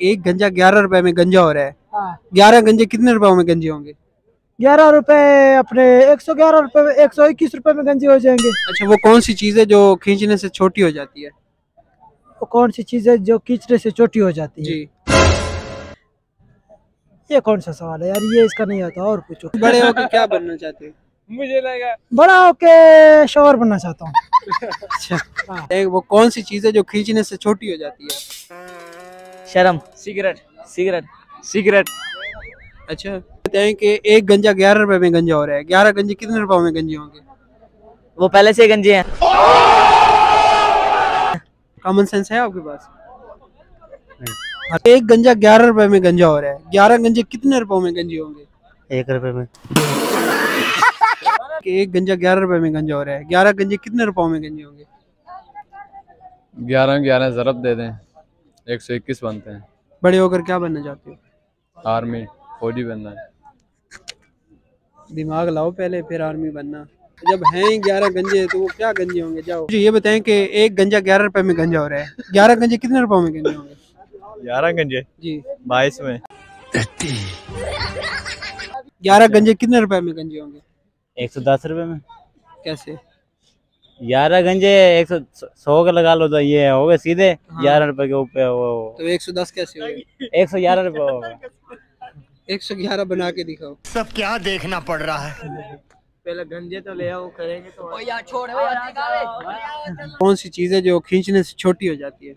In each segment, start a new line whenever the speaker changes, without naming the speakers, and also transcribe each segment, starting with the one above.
एक गंजा ग्यारह रुपए में गंजा हो रहा है।
हाँ।
ग्यारह गंजे कितने रुपए में गंजे होंगे?
ग्यारह रुपए अपने एक सौ ग्यारह रुपए में एक सौ इक्कीस रुपए में गंजे हो जाएँगे।
अच्छा वो कौन सी चीज़ है जो खींचने से छोटी हो जाती है?
वो कौन सी चीज़ है जो खींचने से छोटी हो जाती है?
जी।
ये कौन सा सवाल है यार? ये इसका नहीं आता और पूछो।
बड़े होकर क्या बनना चाहते हो?
मुझे लगा
बड़ा होके शोर बनना चाहता हूँ।
अच्छा। वो कौन सी चीज़ है जो खींचने से छोटी हो जाती है?
शर्म। सिगरेट। सिगरेट। सिगरेट।
अच्छा। कहते हैं कि एक गंजा ग्यारह रुपए में गंजा हो रहा है। ग्यारह गंजे कितने रुपए में गंजे होंगे?
वो पहले से गंजे हैं।
कॉमन सेंस है आपके पास? एक गंजा ग्यारह रुपए में गंजा हो रहा है। ग्यारह गंजे कितने रुपए में गंजे होंगे?
एक रुपए में।
कि एक गंजा ग्यारह रुपए में गंजा हो रहा है। ग्यारह गंजे कितने रुपए में गंजे होंगे?
ग्यारह ग्यारह ज़रब दे दें। एक सौ इक्कीस बनते हैं।
बड़े होकर क्या बनना चाहते हो?
आर्मी फौजी बनना। है
दिमाग लाओ पहले फिर आर्मी बनना। जब हैं ग्यारह गंजे तो वो क्या गंजे होंगे? जाओ। मुझे ये बताएँ कि एक गंजा ग्यारह रुपए में गंजा हो रहा है। ग्यारह गंजे कितने रुपए में गंजे होंगे?
ग्यारह गंजे?
जी।
बाईस में।
ग्यारह गंजे कितने रुपए में गंजे होंगे?
एक सौ दस रुपए में।
कैसे?
ग्यारह गंजे एक सौ सौ का लगा लो तो ये हो गए सीधे
हाँ।
ग्यारह रुपए के ऊपर वो।
तो एक सौ दस कैसे होगा
एक सौ ग्यारह रुपए होगा
एक सौ ग्यारह बना के दिखाओ।
सब क्या देखना पड़ रहा है?
पहले गंजे तो ले आओ करेंगे तो।
कौन सी चीज़ है जो खींचने से छोटी हो जाती है?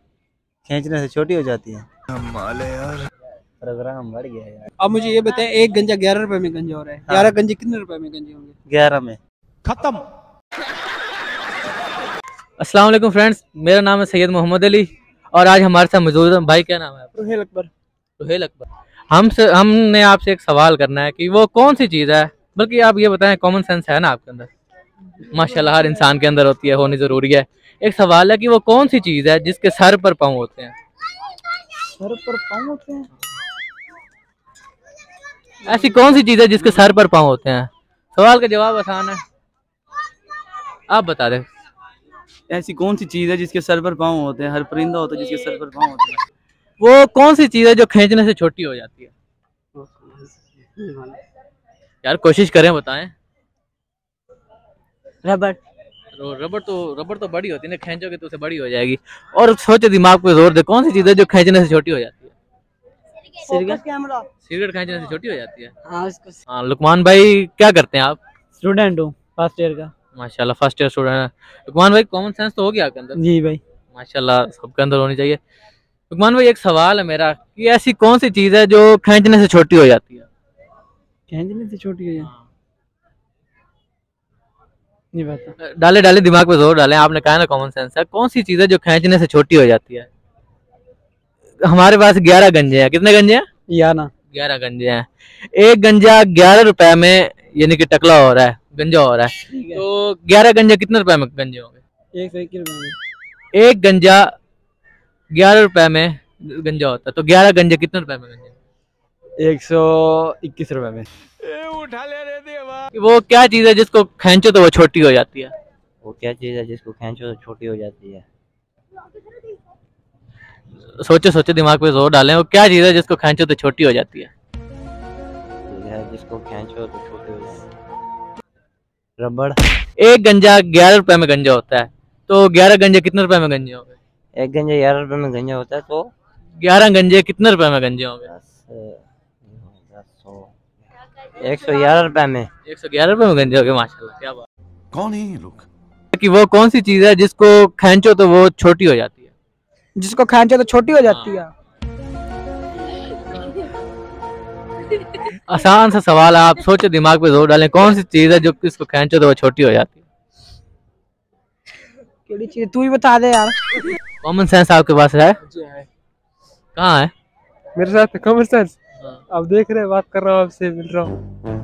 खींचने से छोटी हो जाती है। प्रोग्राम बढ़ गया यार।
अब मुझे ये बताएँ एक गंजा ग्यारह रुपए में गंजा हो रहा है। ग्यारह गंजे कितने रुपए में गंजे होंगे?
ग्यारह में।
खत्म।
अस्सलाम वालेकुम फ्रेंड्स मेरा नाम है सैयद मोहम्मद अली और आज हमारे साथ मौजूद है। भाई क्या नाम है
रोहेल अकबर।
सुहेल अकबर। हमसे हमने आपसे एक सवाल करना है कि वो कौन सी चीज़ है? बल्कि आप ये बताएँ कॉमन सेंस है ना आपके अंदर? माशाल्लाह हर इंसान के अंदर होती है होनी ज़रूरी है। एक सवाल है कि वो कौन सी चीज़ है जिसके सर पर पाँव होते हैं?
सर पर पाँव होते हैं?
ऐसी कौन सी चीज़ है जिसके सर पर पाँव होते हैं? सवाल का जवाब आसान है। आप बता दें।
ऐसी कौन सी चीज़ है जिसके सर पर पाँव होते हैं? हर परिंदा होता है जिसके सर पर पाँव होते हैं।
वो कौन सी चीज़ है जो खींचने से छोटी हो जाती है? यार कोशिश करें बताएँ।
रबड़।
रो- रबड़ तो रबड़ तो बड़ी होती है ना खींचोगे तो उसे बड़ी हो जाएगी। और सोचे दिमाग पे ज़ोर दे कौन सी चीज़ है जो खींचने से छोटी हो जाती है? सिगरेट खींचने से छोटी हो जाती है?
हाँ
हाँ लुकमान भाई क्या करते हैं आप?
स्टूडेंट हूँ फ़र्स्ट ईयर का।
माशाल्लाह फ़र्स्ट ईयर स्टूडेंट है। लुकमान भाई कॉमन सेंस तो हो गया आपके अंदर?
जी भाई।
माशाल्लाह सबके अंदर होनी चाहिए। लुकमान भाई एक सवाल है मेरा कि ऐसी कौन सी चीज़ है जो खींचने से छोटी हो जाती है?
खींचने से छोटी हो जाए नहीं पता
डाले डाले दिमाग पे ज़ोर डाले। आपने कहा ना कॉमन सेंस है। कौन सी चीज़ है जो खींचने से छोटी हो जाती है? हमारे पास ग्यारह गंजे हैं। कितने गंजे हैं?
या ना
ग्यारह गंजे हैं। एक गंजा ग्यारह रुपए में यानी कि टकला हो रहा है गंजा हो रहा है। तो ग्यारह गंजा कितने रुपए में गंजे होंगे?
एक सौ इक्कीस रुपए में।
एक गंजा ग्यारह रुपए में गंजा होता है तो ग्यारह गंजे कितने रुपए में गंजे
एक सौ इक्कीस रुपए में।
वो क्या चीज़ है जिसको खेचो तो वो छोटी हो जाती है?
वो क्या चीज़ है जिसको खेचो तो छोटी हो जाती है?
सोचो सोचो दिमाग पे ज़ोर डालें। वो क्या चीज़ है जिसको खेचो तो छोटी हो जाती है?
है जिसको खींचो तो छोटी हो है रबड़।
एक गंजा ग्यारह रुपए में गंजा होता है। तो ग्यारह गंजे कितने रुपए में गंजे होंगे?
एक गंजे ग्यारह रुपए में गंजा होता है तो
ग्यारह गंजे कितने रुपए में गंजे होंगे?
दस दस सौ एक सौ ग्यारह रुपए में।
एक सौ ग्यारह रुपए में गंजे होंगे माशाल्लाह क्या बात।
कौन है ये लोग?
कि वो कौन सी चीज़ है जिसको खेचो तो वो छोटी हो जाती है?
जिसको खेचो तो छोटी हो जाती है।
आसान सा सवाल है आप सोचे दिमाग पे ज़ोर डालें कौन सी चीज़ है जो इसको खेचो तो वो छोटी हो जाती है?
केड़ी चीज़? तू ही बता दे यार।
कॉमन सेंस आपके पास है? कहाँ है?
मेरे साथ कॉमन सेंस
आप
अब देख रहे हैं बात कर रहा हूँ आपसे मिल रहा हूँ।